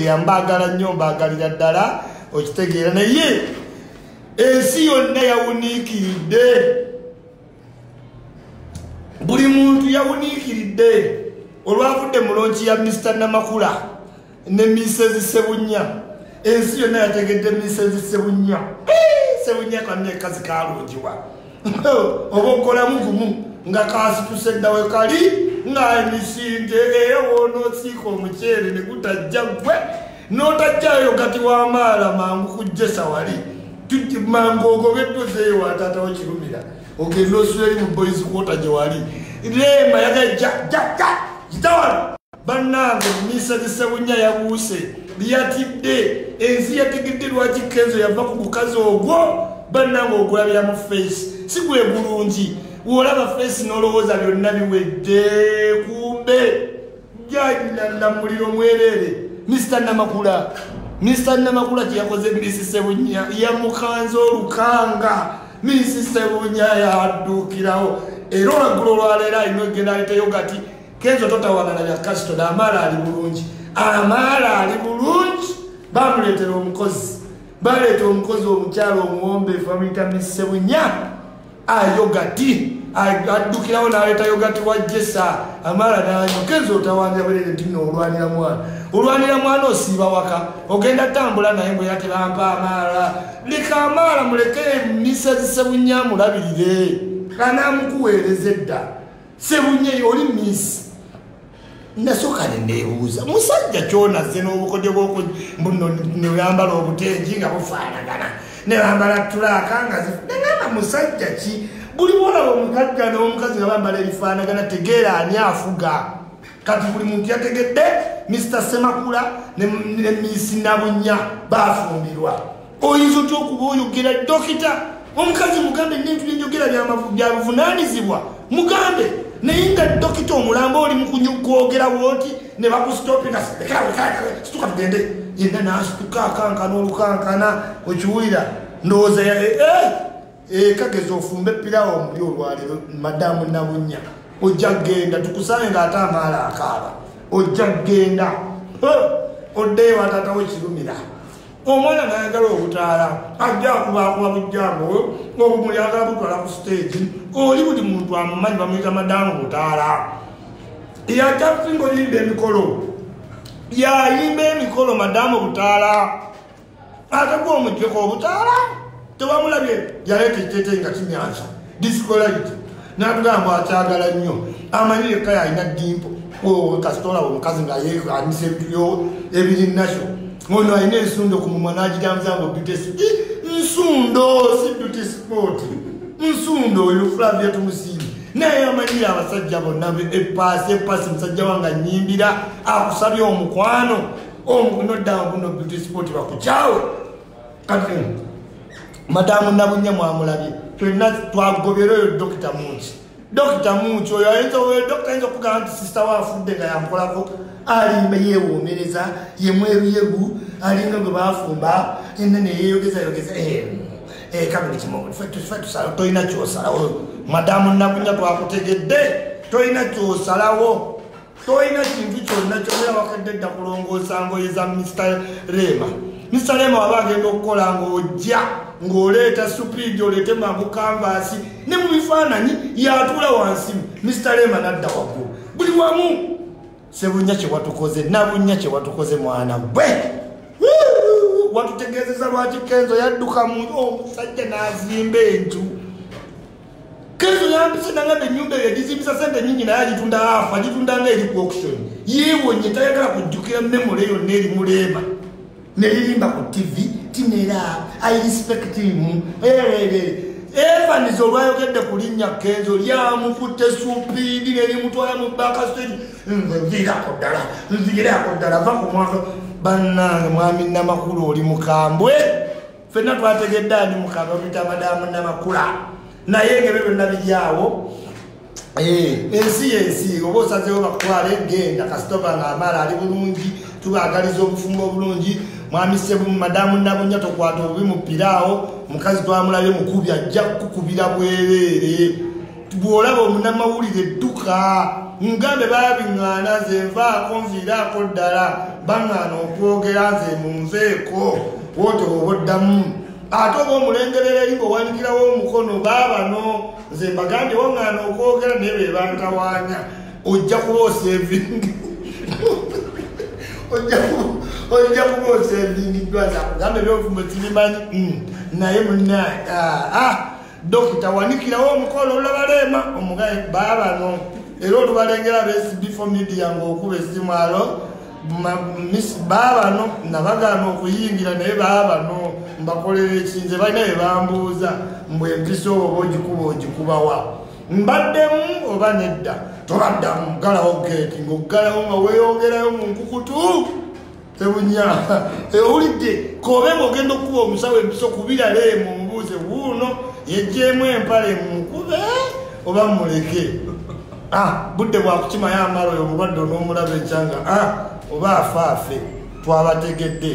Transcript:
leya mbaagala nnyo mbaagalira ddala okitegeera naye. Ensi yonna yawuniikiridde. Buli muntu yawuniikiridde. Olwavudde mulonki ya mr namakula ne misezi sebunya ensi yonna yategedde misezi sebunya sebunya kanne kazi kalungiwa oba okolamu gumu nga kasituseddawe kali nga emisinde era wonoosiika omuceere ne gutajja gwe n'otajjayo gati wamaala mangu kujjesa wali mangu ogobeddwazeeyo wataatawo kirumira. Ogenda osula eri mu boys kwota gye wali. Leema yagajjajjaja kitawala bannange misezi sebunya yabuuse lyatidde ensi yategedde lwaki kenzo yava ku mukazi ogwo? Bannange ogulabira mu feesi si gwe bulungi wolaba feesi n'olowooza byonna biwedde kumbe jajinana muliro mwereere mr namakula mr namakula kyeyakoze misi sebunya yamukanza olukanga. Misi sebunya yadduukirawo. Era olwaggulo olwaleero alina ogenda aliteyo gati kenzo totawagana bya kasitona amaala ali bulungi. Amaala ali bulungi! Bamuleetera omukozi. Baleeta omukozi omukyalo omuwombeefu bamuyita misebunya ayogati addukirawo naleeta yogati wa jesa amaala nanyo kenzo otawanja bwerere nti noolwanira mwana. Olwanira mwana osiiba waka. Ogenda tambula naye mbwe yatebampa amaala leka amaala muleke misezi sebunya mulabirire. Anamukuweereza edda sebunya oli misi nasooka neneebuuza musajja kyonaze n'obukodyo bwoneyambala obutengi nga bufaanagana nebambala tulaaka nga nagamba musajja ki? Buli bwolaba omukajja n'omukazi nga bambala ebifaanagana tegeera ani afuga? Kati buli muntu yategedde mr semakula ne misi nabunya bafumbirwa oyinza otya okuba oyogera? Dokita omukazi mugambe nebintu byenjogera byabuvunaanizibwa mugambe naye nga dokita omulambo oli mukwogerawo nti ne bakusitopinga situka tugende yenna nasituka akankana olukankana okiwulira ndowooza kageza ofumba epirawo omuli olwaliro madamu nabunya ojja genda tukusabe ngaate amaala akaaba. Ojja genda oddeyo atatawo kirumira. Omwana nayagala obutaala ajja akubakuba bujjango obumuli agala butwala ku stage oli buli muntu amumanyi bamuyita madamu butaala. Yatafinga oyimba emikolo yayimba emikolo madamu butaala ate gwe omujjeko obutaala tewamulabye yaleeta ekitete nga kinyansa discolit natugamba akyagala nnyo amanyi yekka yalina dimpo kasitolawo omukazi nga yeanisa ebiri nasyo ono alina ensundo ku mumwa nagiramuzanga obutesi nsundo si duty sport. Nsundo oyo flavia tumusiimi naye amanyire abasajja bonna epaasi epaasi musajja wange nyimbira akusabye omukwano. Duty sport bakukyawe kati madamu nabunya mwamulabye. Twena twagobera oyo dokita munki dokita munki oyo dokita ayinza okugamba nti sisita waafudde nga yankolako. Alimba yewomereza yemweruyegu alinga gwe bafumba ena neyeyogeza yogeza tolina kyosalawo madamu nakunya twakutegedde. Tolina kyosalawo tolina kintu kyonna kyomera wakadde dda kulongoosa ngoye za mr rema. Mr rema waba agenda okukola ngaojja ng'oleeta supiidi oleete mangu kanvaasi ne mu bifaananyi yatuula wansi mr rema nadda waggulu. Buli wamu sebunya kyewatukoze nabunya kyewatukoze mwana gwe watutegezeza lwaki kenzo yadduka mu omusajja nazimba enju. Kenzo yampise nangabe enyumba eyo yagizimbisa sente nyingi naye agitunda afu agitunda nga eri ku auction. Yewonye tayagala kujjukira memole yonna eri muleema nelirimba ku tv tinera i respect him. Evaniza olwayogedde ku linnya kenzo lyamukutte supiidi nelimutwala mu bakastage nvirako ddala nvirako ddala va ku mwaka bannange mwami namakulu oli mukambwe. Fenna twategedde ani mukambwe bita madamu namakula? Naye ngebe byonna biryawo ensi yensi oba osazewo bakutwale genda kasitoba nga amaala ali bulungi tubagaliza obufumbo obulungi. Mwami sebu madamu nabunya tokwata obubi mupiraawo omukazi twamulabye mukubi ajja kukubira bwereere bwolaba omunamawulire edduka ngambe babiŋŋaana zenvaako nviiraako ddala baŋŋaana okwogera nze munveeko wote oboddamu ate oba omulengerera eri ngaowanikirawo omukono baabano nze mbagambye waŋŋaana okwogera naye be bantawaanya. Ojja kuba osevingi ojja kuba osevingiddwa zakugambe byofumo tirimanyi mm. naye munaye dokita wanikirawo omukono olulabaleema omugaye baabano era olubalengera besibifo media ngaokuba esimu alo baabano nabagaana okuyingira naye baabano mbakolera ekinze balina bebambuuza mbwempisa oba ogikuba ogikubawa. Mbaddemu oba nedda? Tobaddamu galawo geeti ngaoggalawo nga weeyongerayo mu nkukutu ebunya owulidde kobe ngaogenda okukuba omusawo empiso kubiraleemu mubuuze wuuno yejjeemu empale mukube oba muleke ah, budde bwakukimayo amala oyo omulwadde onoomulaba ekyanga ah, oba afaafe twabategedde